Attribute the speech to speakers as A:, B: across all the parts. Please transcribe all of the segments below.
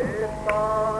A: Krishna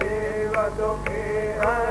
A: ديو تو کي ا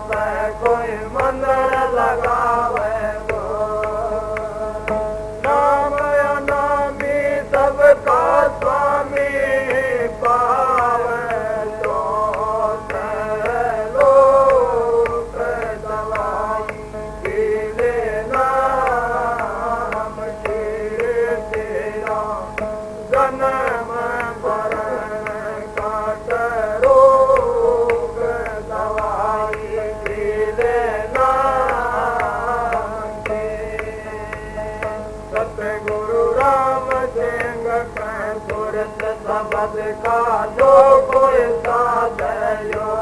A: back. का जो कोई सा बैलो